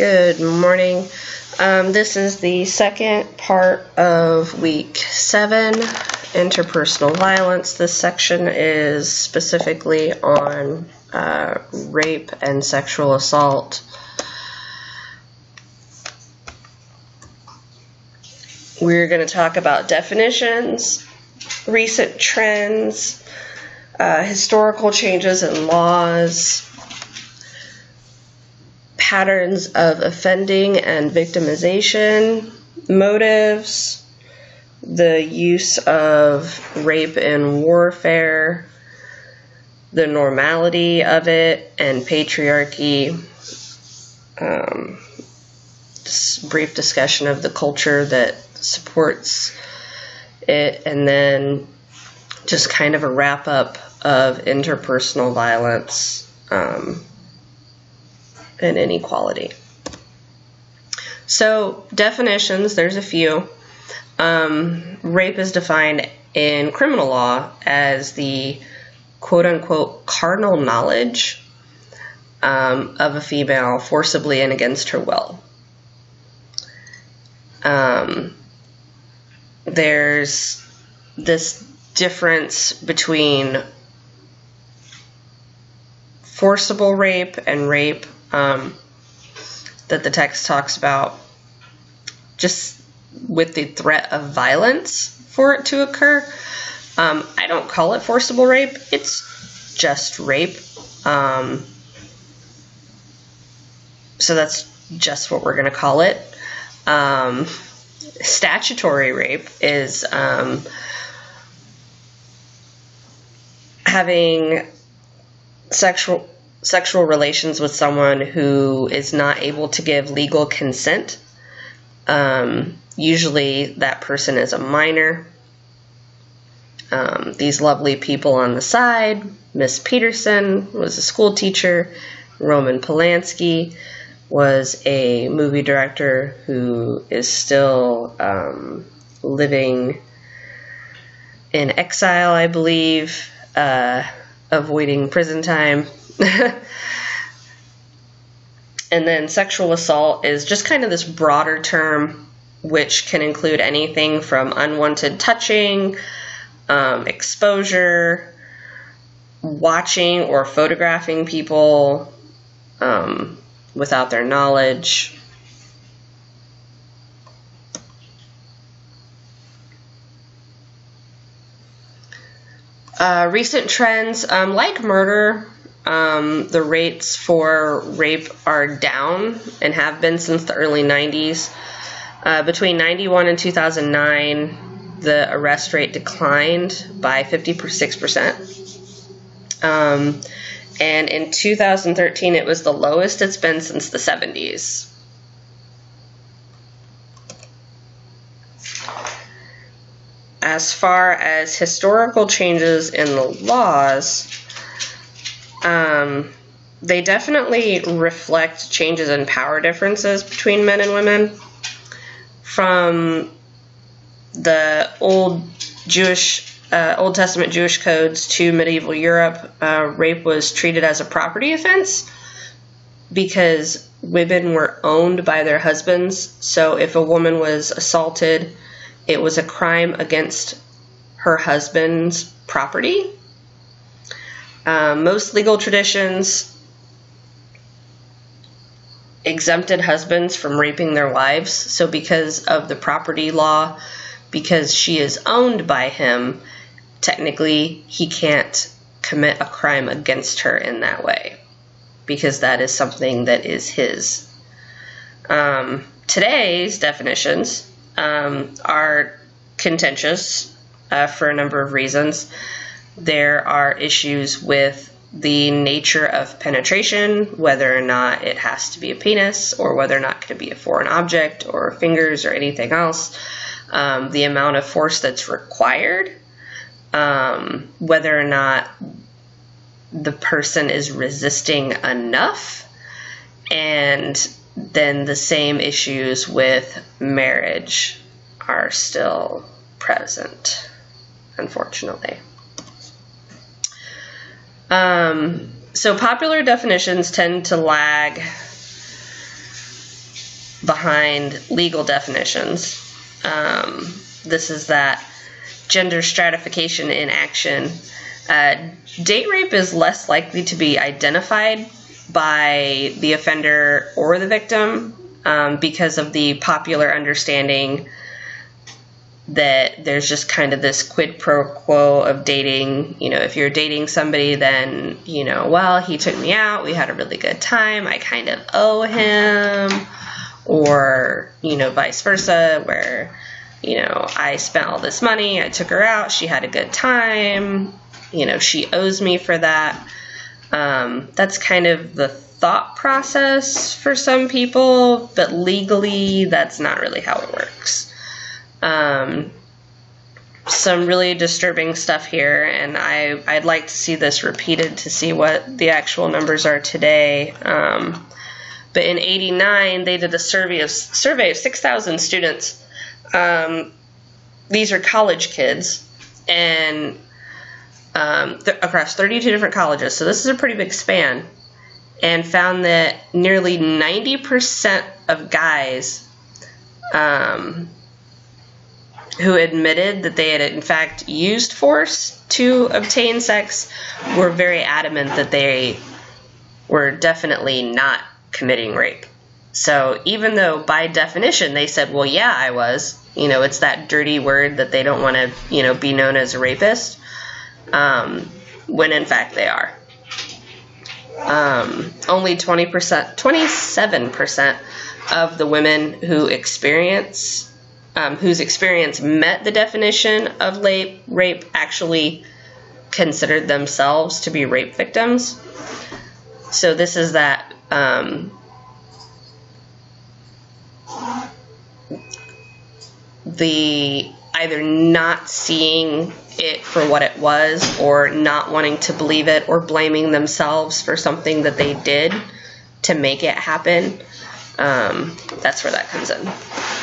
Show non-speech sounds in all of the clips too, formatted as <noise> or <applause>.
Good morning. Um, this is the second part of week seven, interpersonal violence. This section is specifically on uh, rape and sexual assault. We're going to talk about definitions, recent trends, uh, historical changes in laws, patterns of offending and victimization, motives, the use of rape in warfare, the normality of it, and patriarchy. Um, brief discussion of the culture that supports it, and then just kind of a wrap up of interpersonal violence um, and inequality. So, definitions there's a few. Um, rape is defined in criminal law as the quote unquote carnal knowledge um, of a female forcibly and against her will. Um, there's this difference between forcible rape and rape um, that the text talks about just with the threat of violence for it to occur. Um, I don't call it forcible rape, it's just rape. Um, so that's just what we're going to call it. Um, statutory rape is um, having sexual sexual relations with someone who is not able to give legal consent. Um, usually, that person is a minor. Um, these lovely people on the side Miss Peterson was a school teacher, Roman Polanski was a movie director who is still um, living in exile, I believe, uh, avoiding prison time. <laughs> and then sexual assault is just kind of this broader term which can include anything from unwanted touching, um, exposure, watching or photographing people um, without their knowledge. Uh, recent trends, um, like murder, um, the rates for rape are down and have been since the early 90s. Uh, between 91 and 2009, the arrest rate declined by 56%. Um, and in 2013, it was the lowest it's been since the 70s. As far as historical changes in the laws, um, they definitely reflect changes in power differences between men and women. From the old Jewish, uh, Old Testament Jewish codes to medieval Europe, uh, rape was treated as a property offense because women were owned by their husbands. So if a woman was assaulted, it was a crime against her husband's property um, most legal traditions exempted husbands from raping their wives. So, because of the property law, because she is owned by him, technically he can't commit a crime against her in that way because that is something that is his. Um, today's definitions um, are contentious uh, for a number of reasons there are issues with the nature of penetration, whether or not it has to be a penis, or whether or not it could be a foreign object, or fingers, or anything else, um, the amount of force that's required, um, whether or not the person is resisting enough, and then the same issues with marriage are still present, unfortunately. Um, so popular definitions tend to lag behind legal definitions. Um, this is that gender stratification in action. Uh, date rape is less likely to be identified by the offender or the victim um, because of the popular understanding that there's just kind of this quid pro quo of dating. You know, if you're dating somebody, then, you know, well, he took me out, we had a really good time, I kind of owe him, or, you know, vice versa, where, you know, I spent all this money, I took her out, she had a good time, you know, she owes me for that. Um, that's kind of the thought process for some people, but legally, that's not really how it works. Um, some really disturbing stuff here, and I, I'd like to see this repeated to see what the actual numbers are today. Um, but in 89, they did a survey of, survey of 6,000 students. Um, these are college kids, and um, th- across 32 different colleges, so this is a pretty big span, and found that nearly 90% of guys um, who admitted that they had in fact used force to obtain sex were very adamant that they were definitely not committing rape. So even though by definition they said, well, yeah, I was, you know, it's that dirty word that they don't want to, you know, be known as a rapist, um, when in fact they are. Um, only 20%, 27% of the women who experience um, whose experience met the definition of rape, rape actually considered themselves to be rape victims. So this is that um, the either not seeing it for what it was or not wanting to believe it or blaming themselves for something that they did to make it happen. Um, that's where that comes in.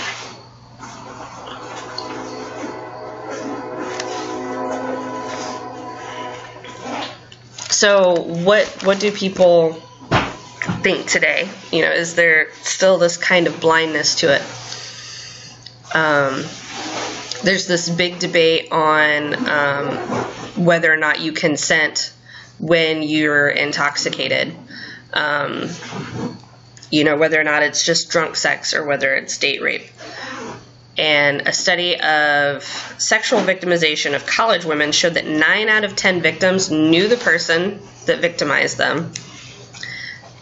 So what what do people think today? You know, is there still this kind of blindness to it? Um, there's this big debate on um, whether or not you consent when you're intoxicated. Um, you know, whether or not it's just drunk sex or whether it's date rape and a study of sexual victimization of college women showed that 9 out of 10 victims knew the person that victimized them.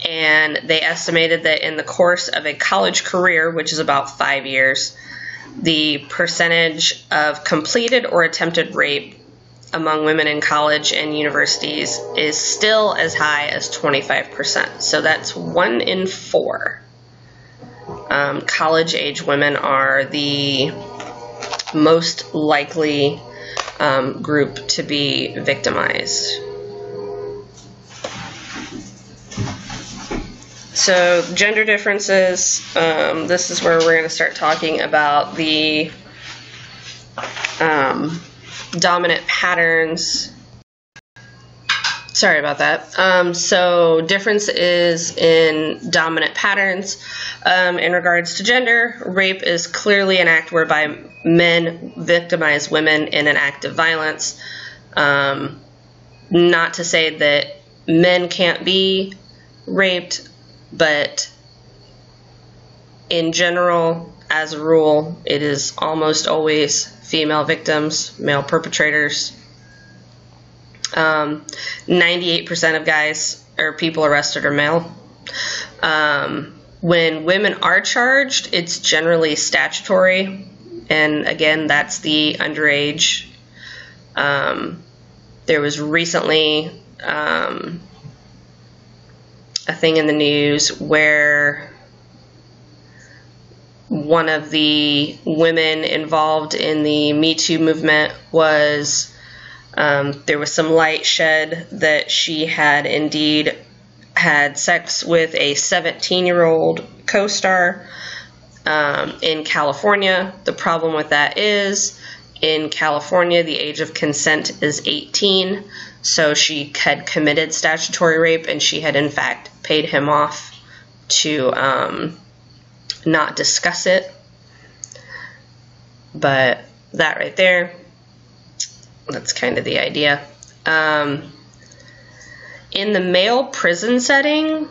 And they estimated that in the course of a college career, which is about five years, the percentage of completed or attempted rape among women in college and universities is still as high as 25%. So that's one in four um, college age women are the most likely um, group to be victimized. So, gender differences, um, this is where we're going to start talking about the um, dominant patterns Sorry about that. Um, so, difference is in dominant patterns. Um, in regards to gender, rape is clearly an act whereby men victimize women in an act of violence. Um, not to say that men can't be raped, but in general, as a rule, it is almost always female victims, male perpetrators. Um, 98% of guys or people arrested are male. Um, when women are charged, it's generally statutory, and again, that's the underage. Um, there was recently um, a thing in the news where one of the women involved in the Me Too movement was um, there was some light shed that she had indeed had sex with a 17 year old co star um, in California. The problem with that is in California, the age of consent is 18, so she had committed statutory rape and she had in fact paid him off to um, not discuss it. But that right there, that's kind of the idea. Um, in the male prison setting,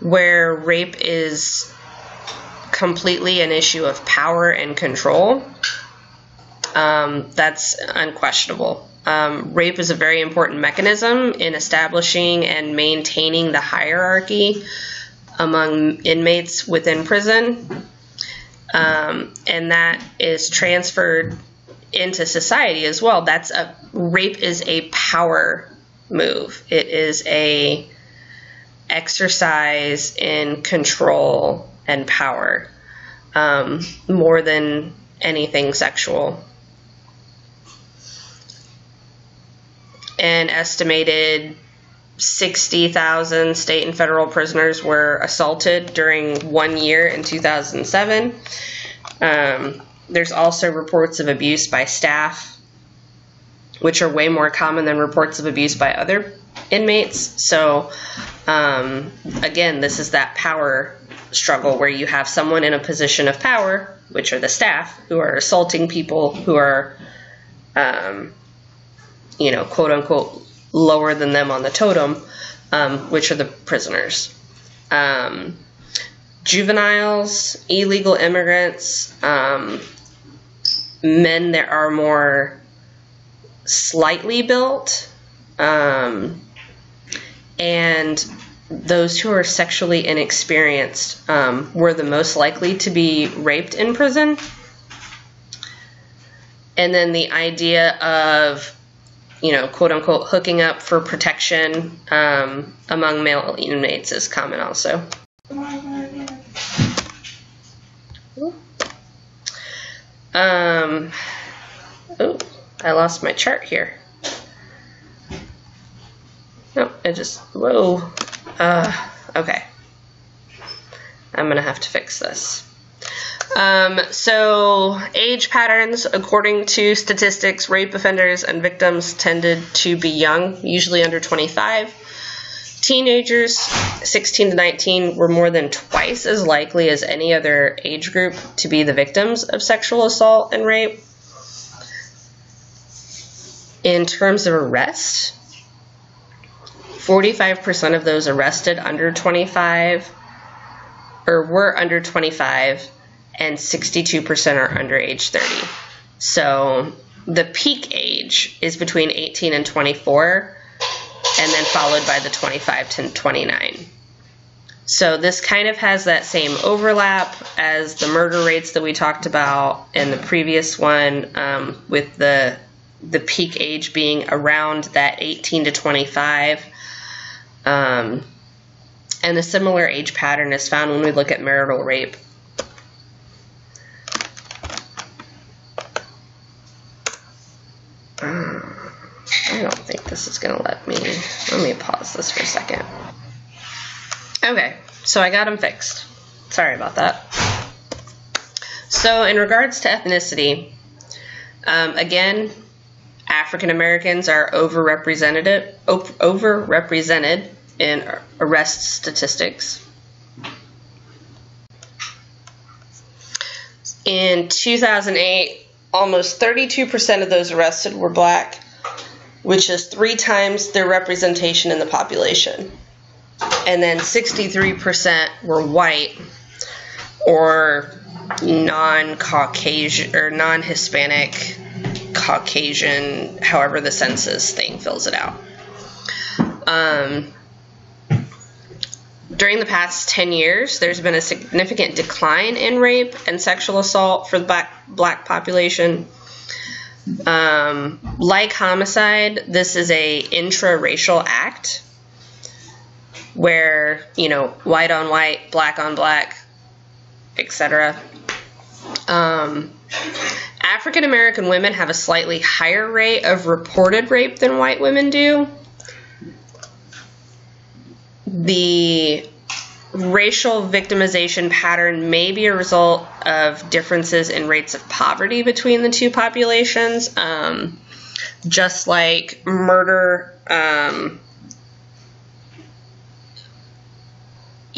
where rape is completely an issue of power and control, um, that's unquestionable. Um, rape is a very important mechanism in establishing and maintaining the hierarchy among inmates within prison. Um, and that is transferred into society as well. That's a rape is a power move. It is a exercise in control and power um, more than anything sexual. An estimated 60,000 state and federal prisoners were assaulted during one year in 2007. Um, there's also reports of abuse by staff, which are way more common than reports of abuse by other inmates. So, um, again, this is that power struggle where you have someone in a position of power, which are the staff, who are assaulting people who are um, you know, quote unquote, lower than them on the totem, um, which are the prisoners. Um, juveniles, illegal immigrants, um, men that are more slightly built, um, and those who are sexually inexperienced um, were the most likely to be raped in prison. And then the idea of you know, quote unquote, hooking up for protection um, among male inmates is common also. Um, oh, I lost my chart here. No, it just, whoa. Uh, okay. I'm going to have to fix this. Um, so, age patterns, according to statistics, rape offenders and victims tended to be young, usually under 25. Teenagers, 16 to 19, were more than twice as likely as any other age group to be the victims of sexual assault and rape. In terms of arrest, 45% of those arrested under 25 or were under 25 and 62% are under age 30. So the peak age is between 18 and 24, and then followed by the 25 to 29. So this kind of has that same overlap as the murder rates that we talked about in the previous one, um, with the the peak age being around that 18 to 25. Um, and a similar age pattern is found when we look at marital rape. I don't think this is going to let me. Let me pause this for a second. Okay, so I got them fixed. Sorry about that. So, in regards to ethnicity, um, again, African Americans are overrepresented overrepresented in arrest statistics. In 2008, almost 32% of those arrested were black, which is three times their representation in the population. And then 63% were white or non Caucasian or non Hispanic, Caucasian, however the census thing fills it out. Um, during the past 10 years, there's been a significant decline in rape and sexual assault for the black, black population. Um, like homicide, this is a intra-racial act where you know white on white, black on black, etc. Um, African American women have a slightly higher rate of reported rape than white women do. The racial victimization pattern may be a result of differences in rates of poverty between the two populations, um, just like murder. Um,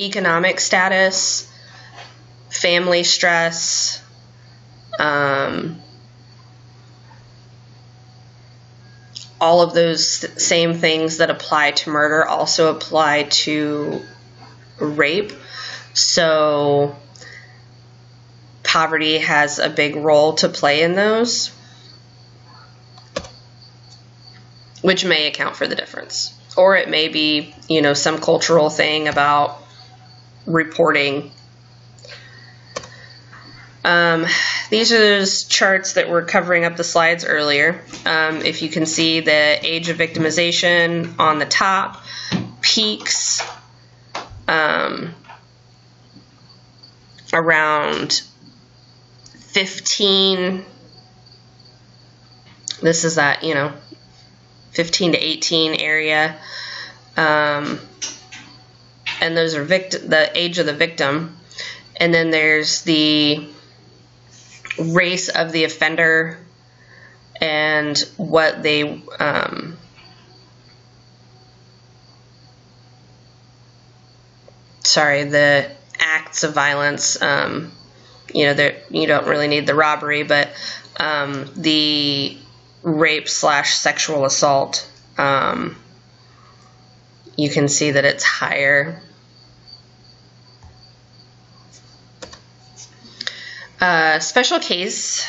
economic status family stress, um, all of those same things that apply to murder also apply to rape. So, poverty has a big role to play in those, which may account for the difference. Or it may be, you know, some cultural thing about reporting um, these are those charts that were covering up the slides earlier. Um, if you can see the age of victimization on the top, peaks um, around 15. This is that, you know, 15 to 18 area. Um, and those are vict- the age of the victim. And then there's the race of the offender and what they um, sorry the acts of violence um, you know you don't really need the robbery but um, the rape slash sexual assault um, you can see that it's higher uh, special case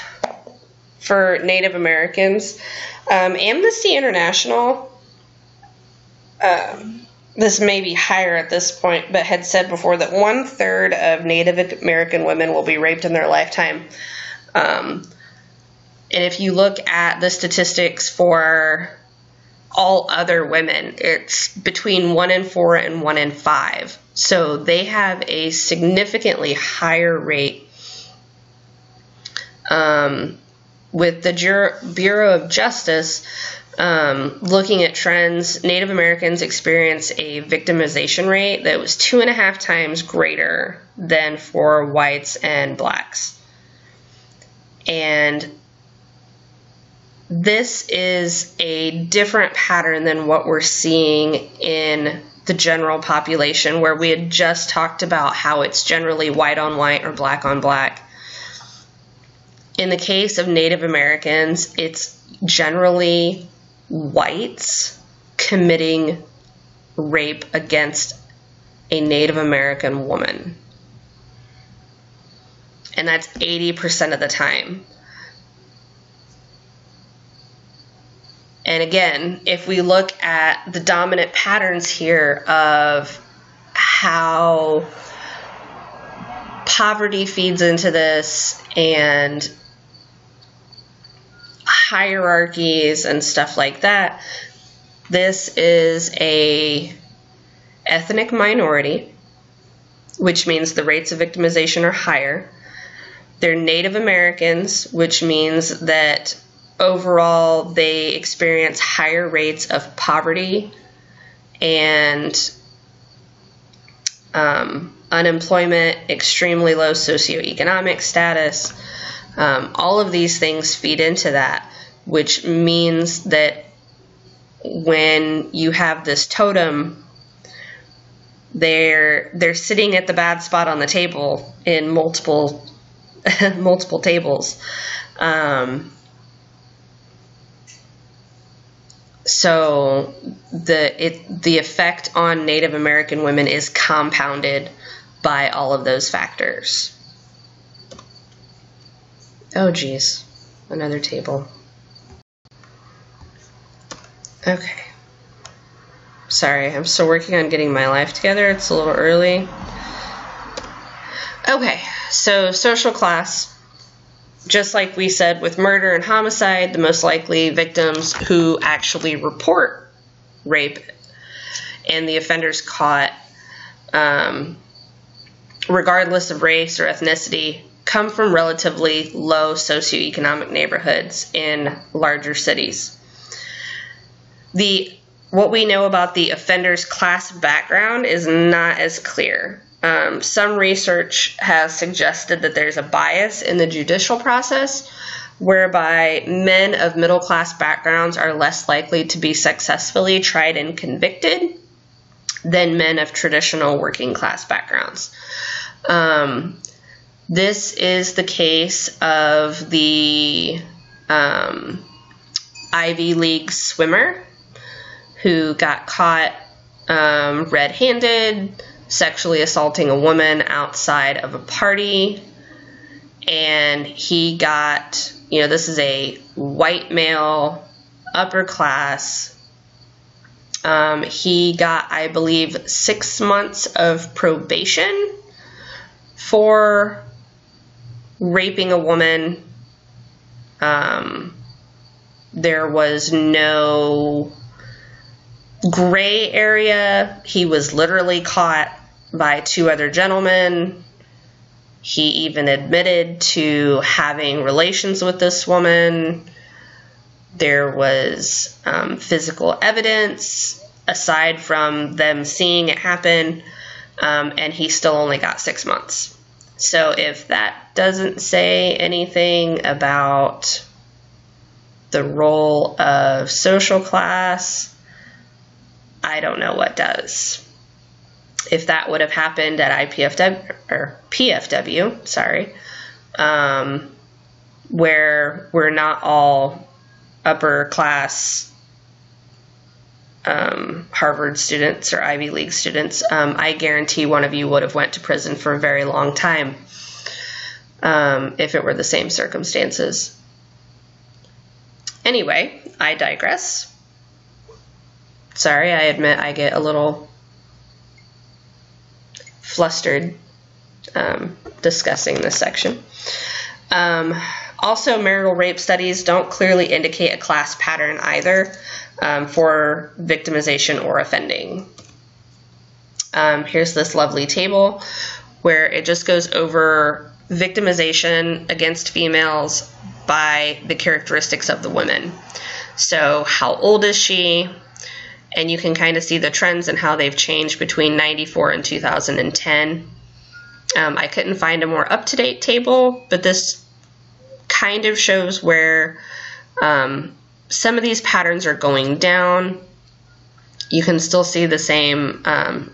for Native Americans. Um, Amnesty International, um, this may be higher at this point, but had said before that one third of Native American women will be raped in their lifetime. Um, and if you look at the statistics for all other women, it's between one in four and one in five. So they have a significantly higher rate um, with the Bureau of Justice um, looking at trends, Native Americans experience a victimization rate that was two and a half times greater than for whites and blacks. And this is a different pattern than what we're seeing in the general population, where we had just talked about how it's generally white on white or black on black. In the case of Native Americans, it's generally whites committing rape against a Native American woman. And that's 80% of the time. And again, if we look at the dominant patterns here of how poverty feeds into this and hierarchies and stuff like that. This is a ethnic minority, which means the rates of victimization are higher. They're Native Americans, which means that overall they experience higher rates of poverty and um, unemployment, extremely low socioeconomic status. Um, all of these things feed into that which means that when you have this totem they're they're sitting at the bad spot on the table in multiple <laughs> multiple tables um, so the it the effect on Native American women is compounded by all of those factors. Oh geez, another table. Okay. Sorry, I'm still working on getting my life together. It's a little early. Okay, so social class. Just like we said with murder and homicide, the most likely victims who actually report rape and the offenders caught, um, regardless of race or ethnicity, come from relatively low socioeconomic neighborhoods in larger cities the what we know about the offender's class background is not as clear. Um, some research has suggested that there's a bias in the judicial process whereby men of middle class backgrounds are less likely to be successfully tried and convicted than men of traditional working class backgrounds. Um, This is the case of the um, Ivy League swimmer who got caught um, red handed sexually assaulting a woman outside of a party. And he got, you know, this is a white male, upper class. Um, he got, I believe, six months of probation for raping a woman. Um, there was no gray area. He was literally caught by two other gentlemen. He even admitted to having relations with this woman. There was um, physical evidence aside from them seeing it happen, um, and he still only got six months. So if that doesn't say anything about the role of social class, I don't know what does. If that would have happened at IPFW or PFW, sorry, um, where we're not all upper class um, Harvard students or Ivy League students, um, I guarantee one of you would have went to prison for a very long time um, if it were the same circumstances. Anyway, I digress. Sorry, I admit I get a little flustered um, discussing this section. Um, also, marital rape studies don't clearly indicate a class pattern either um, for victimization or offending. Um, here's this lovely table where it just goes over victimization against females by the characteristics of the women. So, how old is she? And you can kind of see the trends and how they've changed between 94 and 2010. Um, I couldn't find a more up to date table, but this kind of shows where um, some of these patterns are going down. You can still see the same um,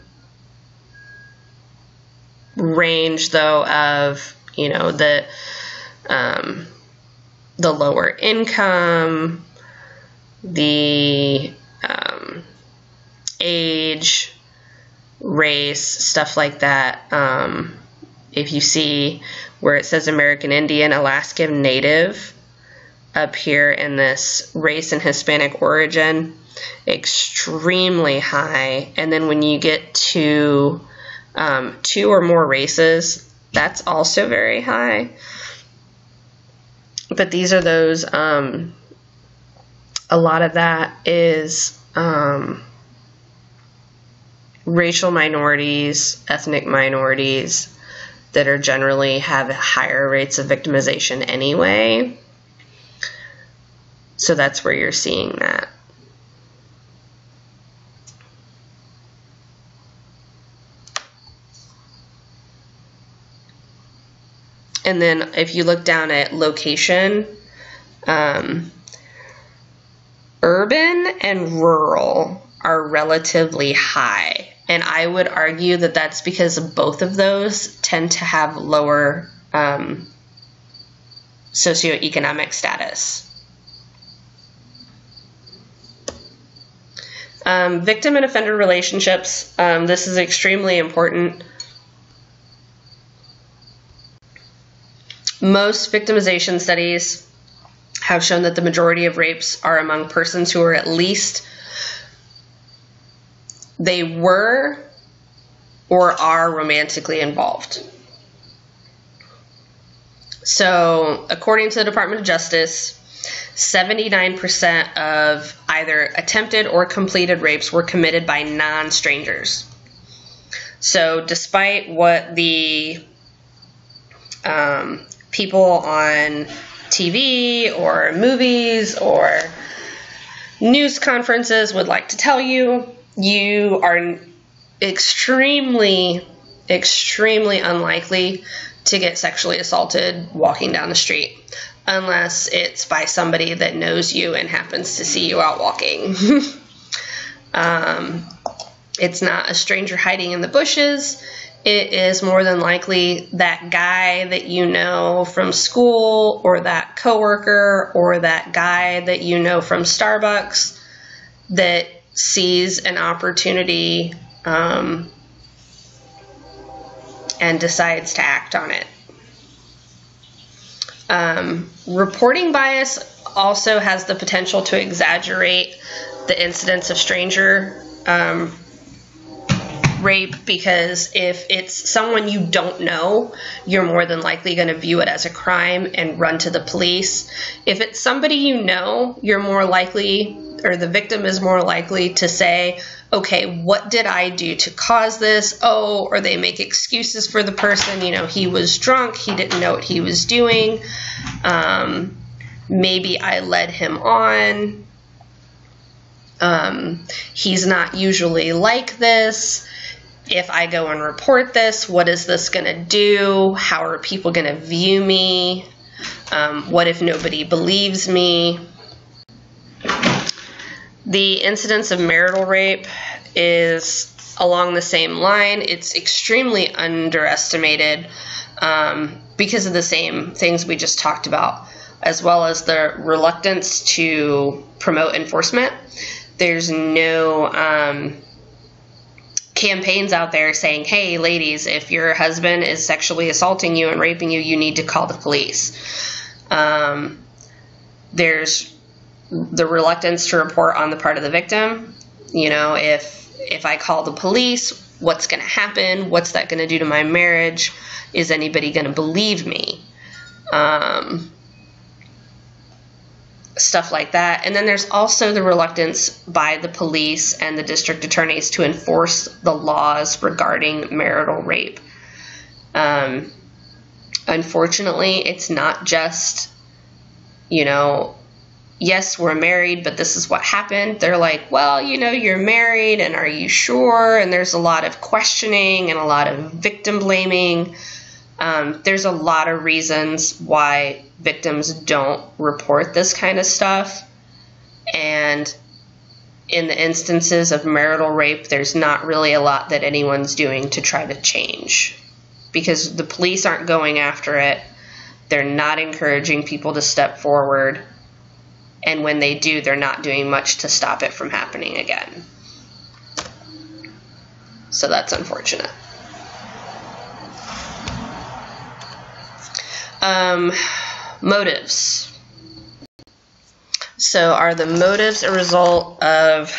range, though, of you know the um, the lower income, the um, age, race, stuff like that. Um, if you see where it says American Indian, Alaskan Native up here in this race and Hispanic origin, extremely high. And then when you get to um, two or more races, that's also very high. But these are those, um, a lot of that is um, racial minorities, ethnic minorities that are generally have higher rates of victimization anyway. So that's where you're seeing that. And then if you look down at location, um, urban and rural are relatively high. And I would argue that that's because both of those tend to have lower um, socioeconomic status. Um, victim and offender relationships. Um, this is extremely important. Most victimization studies have shown that the majority of rapes are among persons who are at least they were or are romantically involved. So, according to the Department of Justice, 79% of either attempted or completed rapes were committed by non strangers. So, despite what the um, people on TV or movies or news conferences would like to tell you, you are extremely, extremely unlikely to get sexually assaulted walking down the street unless it's by somebody that knows you and happens to see you out walking. <laughs> um, it's not a stranger hiding in the bushes. It is more than likely that guy that you know from school or that coworker or that guy that you know from Starbucks that sees an opportunity um, and decides to act on it. Um, reporting bias also has the potential to exaggerate the incidence of stranger um, rape because if it's someone you don't know, you're more than likely going to view it as a crime and run to the police. If it's somebody you know, you're more likely, or the victim is more likely to say, okay, what did I do to cause this? Oh, or they make excuses for the person. You know, he was drunk, he didn't know what he was doing. Um, maybe I led him on. Um, he's not usually like this if I go and report this, what is this going to do? How are people going to view me? Um, what if nobody believes me? The incidence of marital rape is along the same line. It's extremely underestimated um, because of the same things we just talked about, as well as the reluctance to promote enforcement. There's no um, campaigns out there saying, hey, ladies, if your husband is sexually assaulting you and raping you, you need to call the police. Um, there's the reluctance to report on the part of the victim. You know, if if I call the police, what's going to happen? What's that going to do to my marriage? Is anybody going to believe me? Um, stuff like that. And then there's also the reluctance by the police and the district attorneys to enforce the laws regarding marital rape. Um, unfortunately, it's not just, you know, yes, we're married, but this is what happened. They're like, well, you know, you're married, and are you sure? And there's a lot of questioning and a lot of victim blaming. Um, there's a lot of reasons why victims don't report this kind of stuff. And in the instances of marital rape, there's not really a lot that anyone's doing to try to change because the police aren't going after it. They're not encouraging people to step forward. And when they do, they're not doing much to stop it from happening again. So that's unfortunate. Um, motives. So, are the motives a result of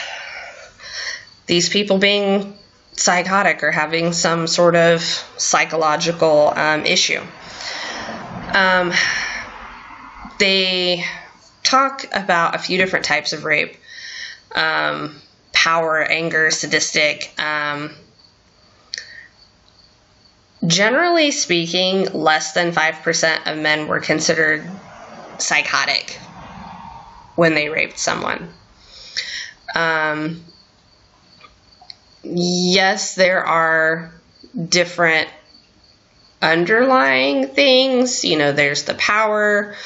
these people being psychotic or having some sort of psychological um, issue? Um, they talk about a few different types of rape um, power, anger, sadistic. Um, Generally speaking, less than 5% of men were considered psychotic when they raped someone. Um, yes, there are different underlying things. You know, there's the power,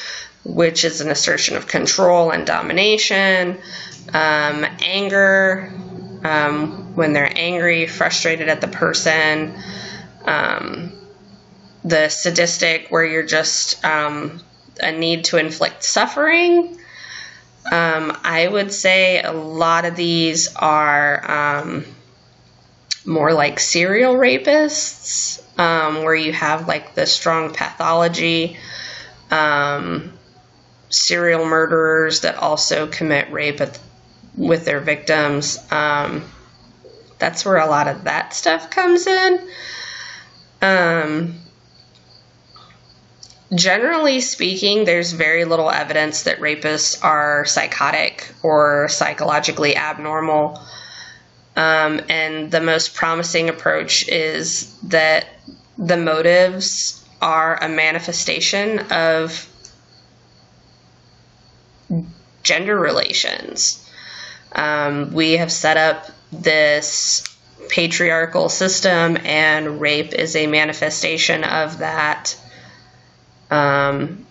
which is an assertion of control and domination, um, anger, um, when they're angry, frustrated at the person um, the sadistic, where you're just um, a need to inflict suffering. Um, I would say a lot of these are um, more like serial rapists, um, where you have like the strong pathology, um, serial murderers that also commit rape with their victims. that's where a lot of that stuff comes in. Um, generally speaking, there's very little evidence that rapists are psychotic or psychologically abnormal. Um, and the most promising approach is that the motives are a manifestation of gender relations. Um, we have set up this patriarchal system, and rape is a manifestation of that um,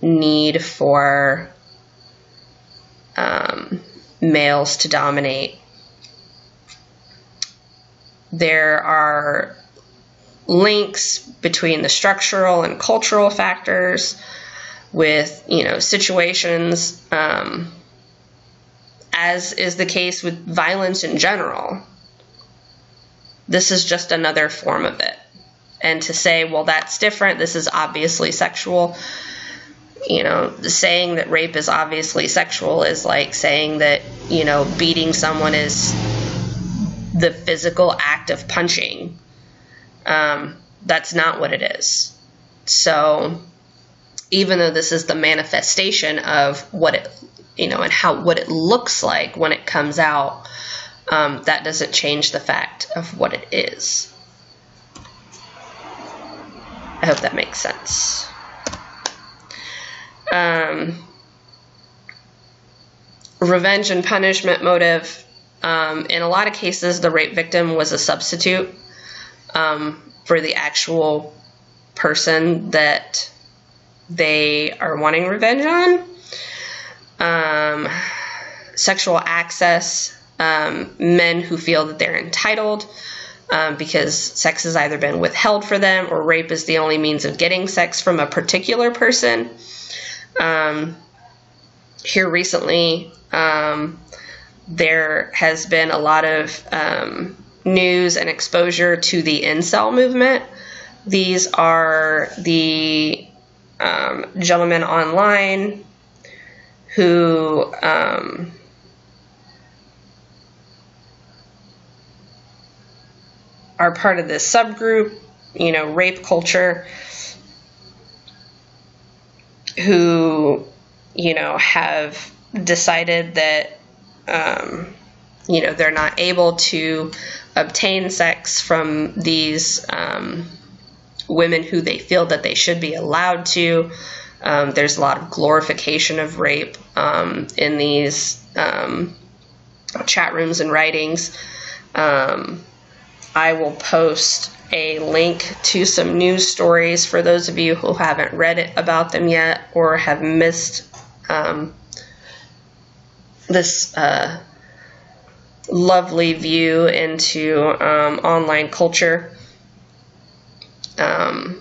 need for um, males to dominate. There are links between the structural and cultural factors with you know situations um, as is the case with violence in general this is just another form of it. And to say well that's different this is obviously sexual you know saying that rape is obviously sexual is like saying that you know beating someone is the physical act of punching. Um, that's not what it is. So even though this is the manifestation of what it you know and how what it looks like when it comes out um, that doesn't change the fact of what it is. I hope that makes sense. Um, revenge and punishment motive. Um, in a lot of cases the rape victim was a substitute um, for the actual person that they are wanting revenge on. Um, sexual access, um, men who feel that they're entitled um, because sex has either been withheld for them or rape is the only means of getting sex from a particular person. Um, here recently, um, there has been a lot of um, news and exposure to the incel movement. These are the um, gentlemen online who um, are part of this subgroup, you know, rape culture, who, you know, have decided that, um, you know, they're not able to obtain sex from these um, women who they feel that they should be allowed to. Um, there's a lot of glorification of rape um, in these um, chat rooms and writings. Um, I will post a link to some news stories for those of you who haven't read it about them yet or have missed um, this uh, lovely view into um, online culture. Um,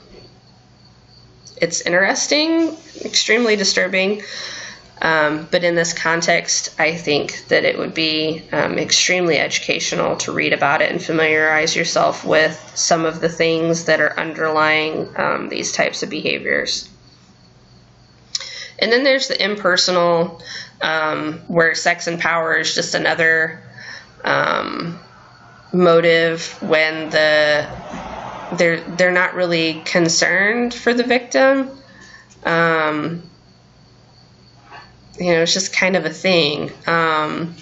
it's interesting, extremely disturbing. Um, but in this context, I think that it would be um, extremely educational to read about it and familiarize yourself with some of the things that are underlying um, these types of behaviors. And then there's the impersonal, um, where sex and power is just another um, motive when the they're they're not really concerned for the victim. Um, you know, it's just kind of a thing. Um,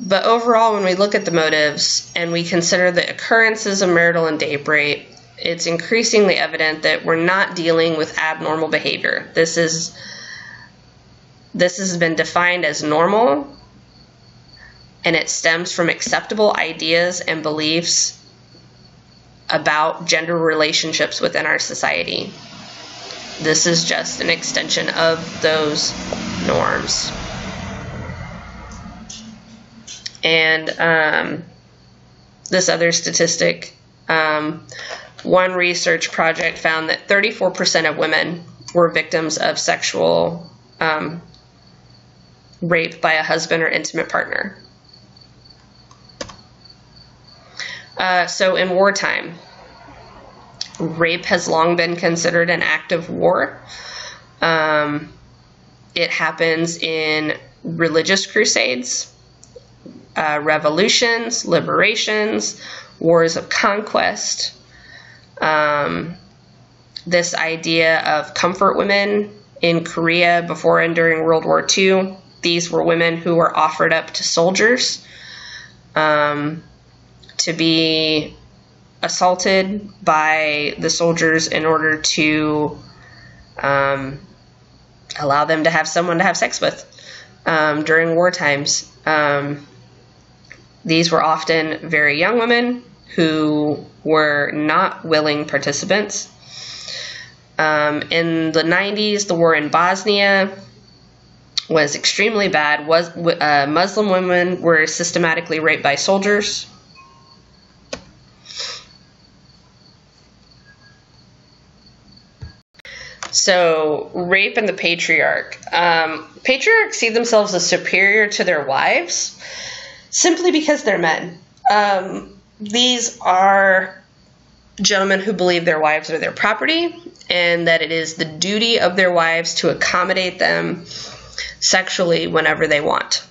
but overall, when we look at the motives and we consider the occurrences of marital and date rape, it's increasingly evident that we're not dealing with abnormal behavior. This is this has been defined as normal and it stems from acceptable ideas and beliefs about gender relationships within our society. This is just an extension of those norms. And um, this other statistic um, one research project found that 34% of women were victims of sexual um, rape by a husband or intimate partner. Uh, so, in wartime, rape has long been considered an act of war. Um, it happens in religious crusades, uh, revolutions, liberations, wars of conquest. Um, this idea of comfort women in Korea before and during World War II these were women who were offered up to soldiers um, to be assaulted by the soldiers in order to um, allow them to have someone to have sex with um, during war times. Um, these were often very young women who were not willing participants. Um, in the 90s, the war in Bosnia was extremely bad. Was uh, Muslim women were systematically raped by soldiers So, rape and the patriarch. Um, patriarchs see themselves as superior to their wives simply because they're men. Um, these are gentlemen who believe their wives are their property and that it is the duty of their wives to accommodate them sexually whenever they want.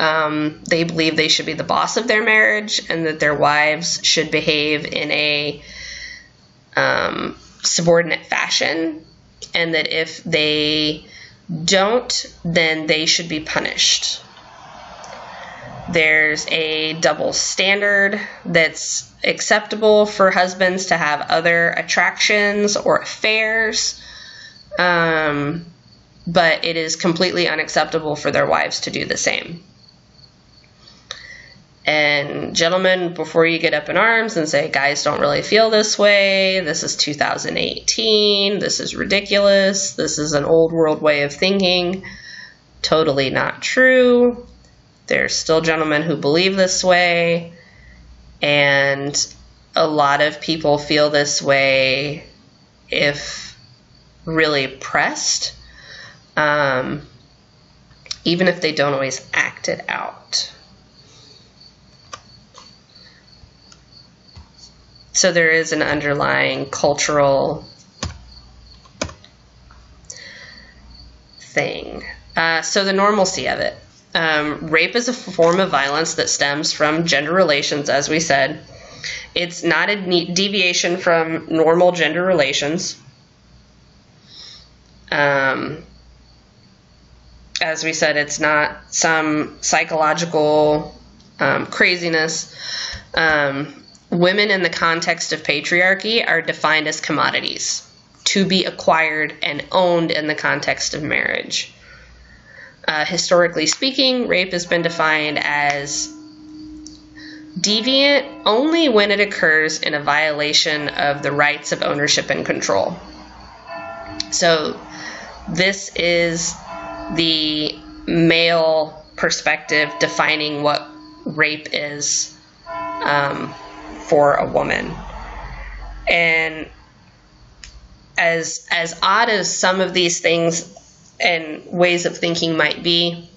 Um, they believe they should be the boss of their marriage and that their wives should behave in a um, subordinate fashion, and that if they don't, then they should be punished. There's a double standard that's acceptable for husbands to have other attractions or affairs, um, but it is completely unacceptable for their wives to do the same. And gentlemen, before you get up in arms and say, guys don't really feel this way, this is 2018, this is ridiculous, this is an old world way of thinking, totally not true. There's still gentlemen who believe this way, and a lot of people feel this way if really pressed, um, even if they don't always act it out. So there is an underlying cultural thing. Uh, so the normalcy of it. Um, rape is a form of violence that stems from gender relations, as we said. It's not a deviation from normal gender relations. Um, as we said, it's not some psychological um, craziness. Um, women in the context of patriarchy are defined as commodities to be acquired and owned in the context of marriage. Uh, historically speaking, rape has been defined as deviant only when it occurs in a violation of the rights of ownership and control. So, this is the male perspective defining what rape is. Um, for a woman. And as as odd as some of these things and ways of thinking might be,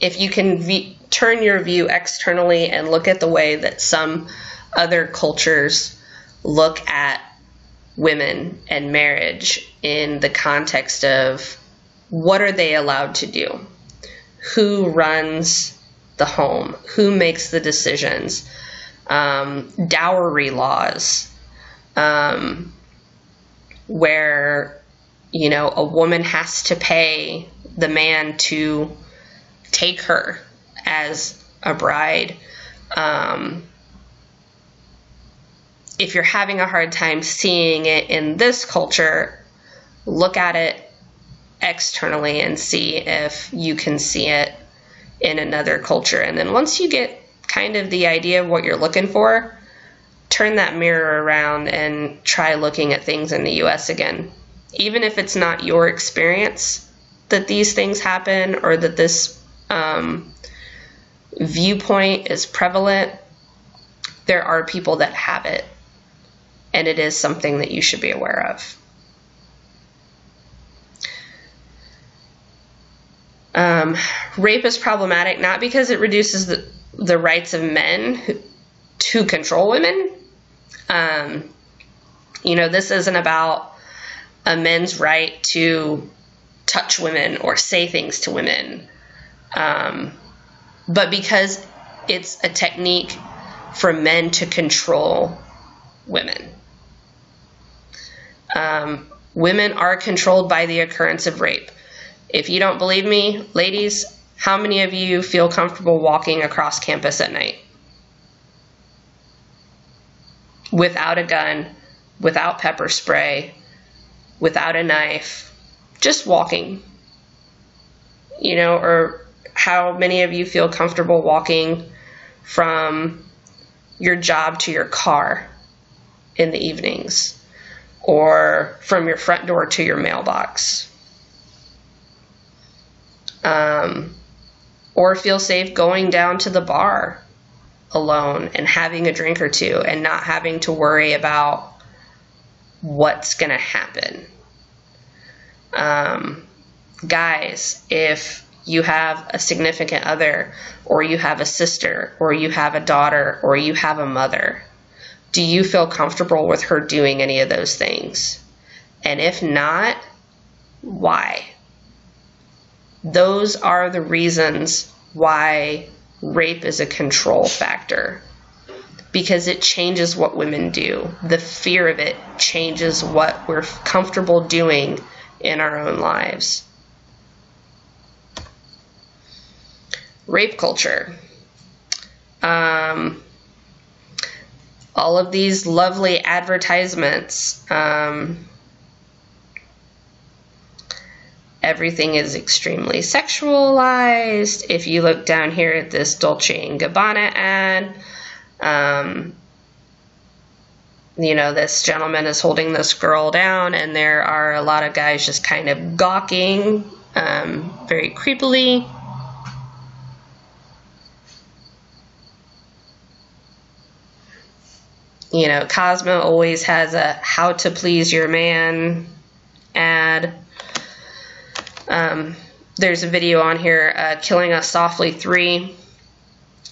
if you can v- turn your view externally and look at the way that some other cultures look at women and marriage in the context of what are they allowed to do? Who runs the home? Who makes the decisions? Um, dowry laws, um, where you know a woman has to pay the man to take her as a bride. Um, if you're having a hard time seeing it in this culture, look at it externally and see if you can see it in another culture. And then once you get kind of the idea of what you're looking for, turn that mirror around and try looking at things in the US again. Even if it's not your experience that these things happen or that this um, viewpoint is prevalent, there are people that have it. And it is something that you should be aware of. Um, rape is problematic not because it reduces the the rights of men to control women. Um, you know, this isn't about a men's right to touch women or say things to women, um, but because it's a technique for men to control women. Um, women are controlled by the occurrence of rape. If you don't believe me, ladies, how many of you feel comfortable walking across campus at night? Without a gun, without pepper spray, without a knife, just walking. You know, or how many of you feel comfortable walking from your job to your car in the evenings or from your front door to your mailbox? Um, or feel safe going down to the bar alone and having a drink or two and not having to worry about what's going to happen. Um, guys, if you have a significant other, or you have a sister, or you have a daughter, or you have a mother, do you feel comfortable with her doing any of those things? And if not, why? Those are the reasons why rape is a control factor because it changes what women do. The fear of it changes what we're comfortable doing in our own lives. Rape culture. Um, all of these lovely advertisements. Um, everything is extremely sexualized. If you look down here at this Dolce & Gabbana ad, um, you know, this gentleman is holding this girl down, and there are a lot of guys just kind of gawking um, very creepily. You know, Cosmo always has a how to please your man ad. Um, there's a video on here, uh, Killing Us Softly 3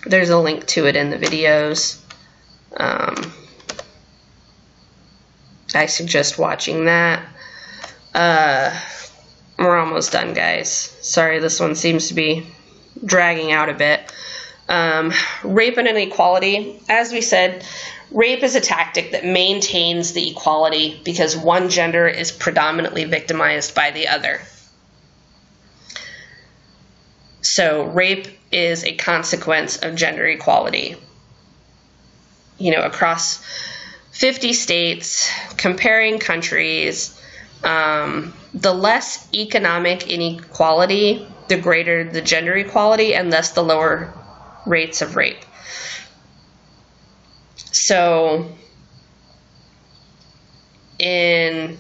there's a link to it in the videos. Um, I suggest watching that. Uh, we're almost done, guys. Sorry, this one seems to be dragging out a bit. Um, rape and inequality. As we said, rape is a tactic that maintains the equality because one gender is predominantly victimized by the other. So, rape is a consequence of gender equality. You know, across 50 states, comparing countries, um, the less economic inequality, the greater the gender equality, and thus the lower rates of rape. So, in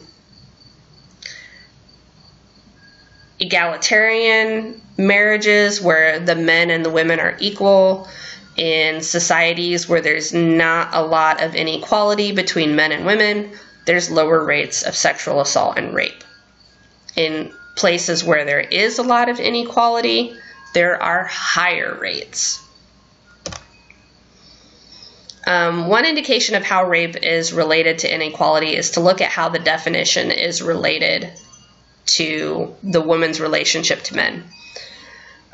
egalitarian marriages where the men and the women are equal, in societies where there's not a lot of inequality between men and women, there's lower rates of sexual assault and rape. In places where there is a lot of inequality, there are higher rates. Um, one indication of how rape is related to inequality is to look at how the definition is related to the woman's relationship to men.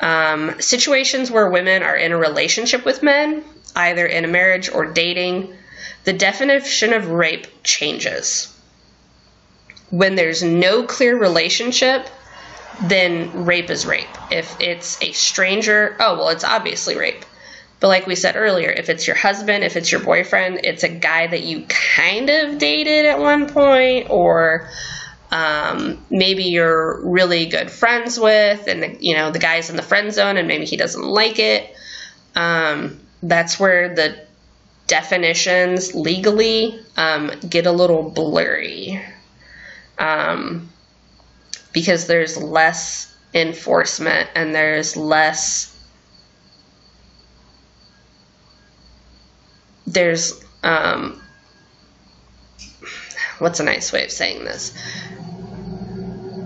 Um, situations where women are in a relationship with men, either in a marriage or dating, the definition of rape changes. When there's no clear relationship, then rape is rape. If it's a stranger, oh, well, it's obviously rape. But like we said earlier, if it's your husband, if it's your boyfriend, it's a guy that you kind of dated at one point, or um, maybe you're really good friends with, and the, you know the guy's in the friend zone, and maybe he doesn't like it. Um, that's where the definitions legally um, get a little blurry um, because there's less enforcement and there's less there's um, what's a nice way of saying this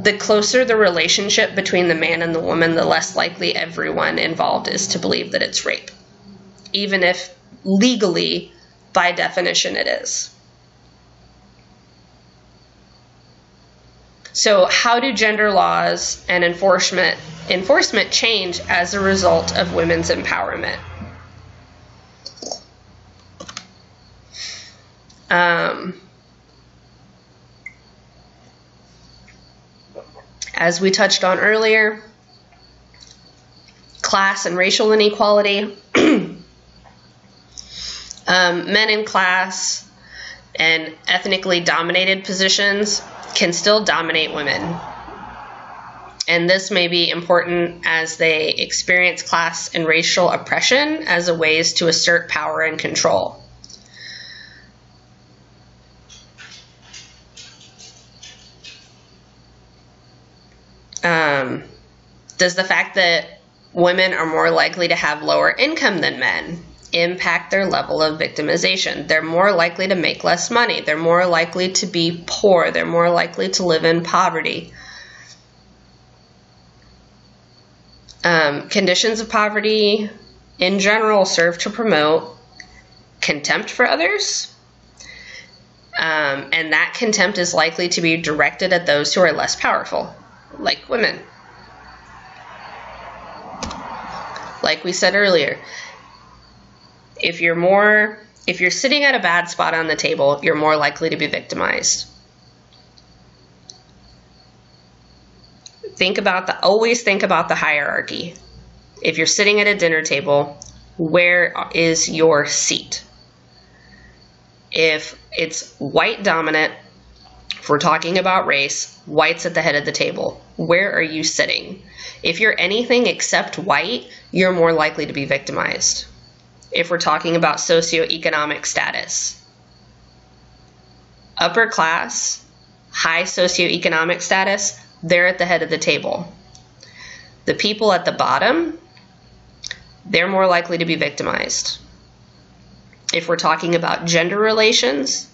the closer the relationship between the man and the woman, the less likely everyone involved is to believe that it's rape, even if legally, by definition, it is. So, how do gender laws and enforcement enforcement change as a result of women's empowerment? Um, as we touched on earlier, class and racial inequality. <clears throat> um, men in class and ethnically dominated positions can still dominate women. And this may be important as they experience class and racial oppression as a ways to assert power and control. Um, does the fact that women are more likely to have lower income than men impact their level of victimization. They're more likely to make less money. They're more likely to be poor. They're more likely to live in poverty. Um, conditions of poverty in general serve to promote contempt for others. Um, and that contempt is likely to be directed at those who are less powerful, like women. Like we said earlier, if you're more if you're sitting at a bad spot on the table, you're more likely to be victimized. Think about the always think about the hierarchy. If you're sitting at a dinner table, where is your seat? If it's white dominant, if we're talking about race, white's at the head of the table. Where are you sitting? If you're anything except white, you're more likely to be victimized if we're talking about socioeconomic status. Upper class, high socioeconomic status, they're at the head of the table. The people at the bottom, they're more likely to be victimized. If we're talking about gender relations,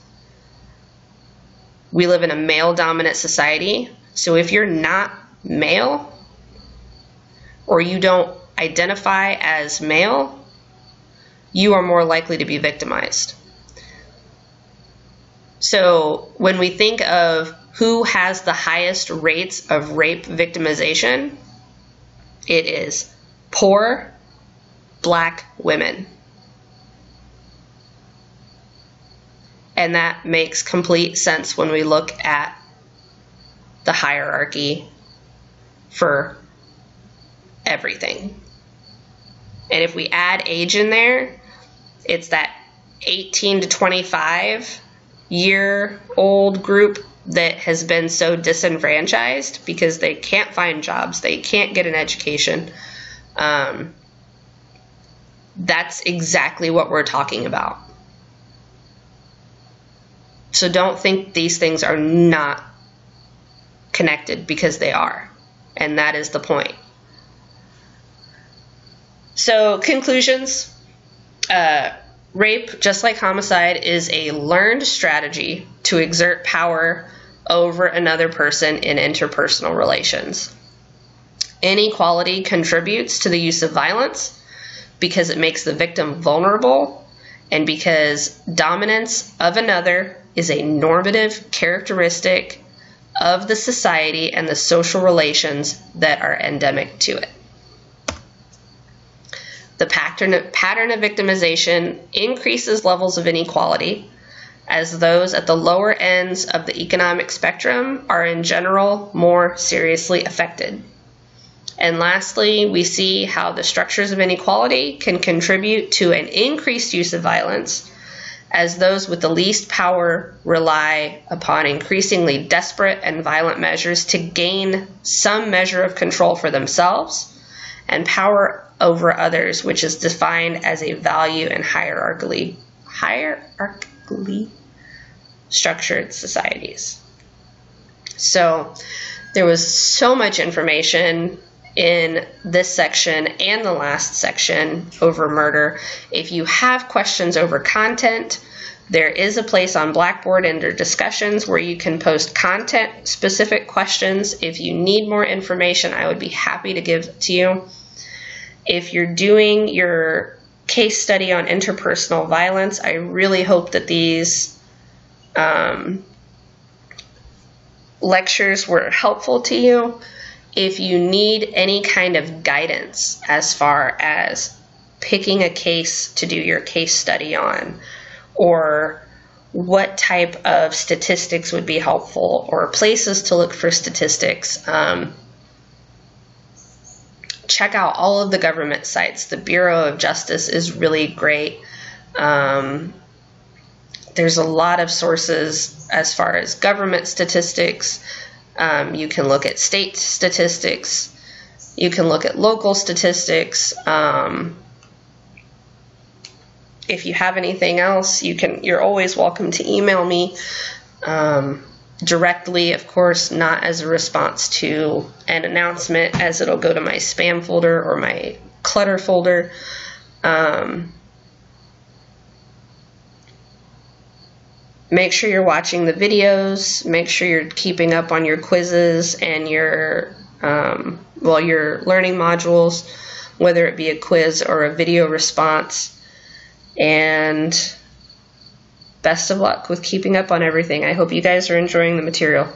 we live in a male dominant society. So if you're not male or you don't identify as male, you are more likely to be victimized. So when we think of who has the highest rates of rape victimization, it is poor black women. And that makes complete sense when we look at the hierarchy for everything. And if we add age in there, it's that 18 to 25 year old group that has been so disenfranchised because they can't find jobs, they can't get an education. Um, that's exactly what we're talking about. So don't think these things are not connected because they are. And that is the point. So, conclusions uh, rape, just like homicide, is a learned strategy to exert power over another person in interpersonal relations. Inequality contributes to the use of violence because it makes the victim vulnerable and because dominance of another is a normative characteristic of the society and the social relations that are endemic to it. The pattern of, pattern of victimization increases levels of inequality, as those at the lower ends of the economic spectrum are in general more seriously affected. And lastly, we see how the structures of inequality can contribute to an increased use of violence, as those with the least power rely upon increasingly desperate and violent measures to gain some measure of control for themselves and power over others, which is defined as a value in hierarchically hierarchically structured societies. So there was so much information in this section and the last section over murder. If you have questions over content, there is a place on Blackboard under discussions where you can post content specific questions. If you need more information, I would be happy to give to you. If you're doing your case study on interpersonal violence, I really hope that these um, lectures were helpful to you. If you need any kind of guidance as far as picking a case to do your case study on, or what type of statistics would be helpful, or places to look for statistics, um, check out all of the government sites. The Bureau of Justice is really great. Um, there's a lot of sources as far as government statistics. Um, you can look at state statistics. You can look at local statistics. Um, if you have anything else, you can. You're always welcome to email me. Um, directly, of course, not as a response to an announcement, as it'll go to my spam folder or my clutter folder. Um, make sure you're watching the videos. Make sure you're keeping up on your quizzes and your um, well your learning modules, whether it be a quiz or a video response. And best of luck with keeping up on everything. I hope you guys are enjoying the material.